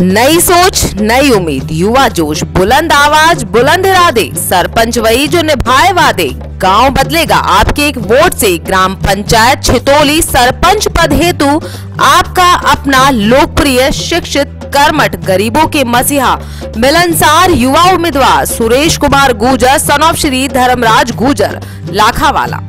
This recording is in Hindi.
नई सोच, नई उम्मीद। युवा जोश, बुलंद आवाज़, बुलंद इरादे। सरपंच वही जो निभाए वादे। गाँव बदलेगा आपके एक वोट से। ग्राम पंचायत छितोली, सरपंच पद हेतु आपका अपना लोकप्रिय, शिक्षित, कर्मठ, गरीबों के मसीहा। मिलनसार युवा उम्मीदवार, सुरेश कुमार गुजर सन ऑफ़ श्री धर्मराज गुजर, लाखावाला।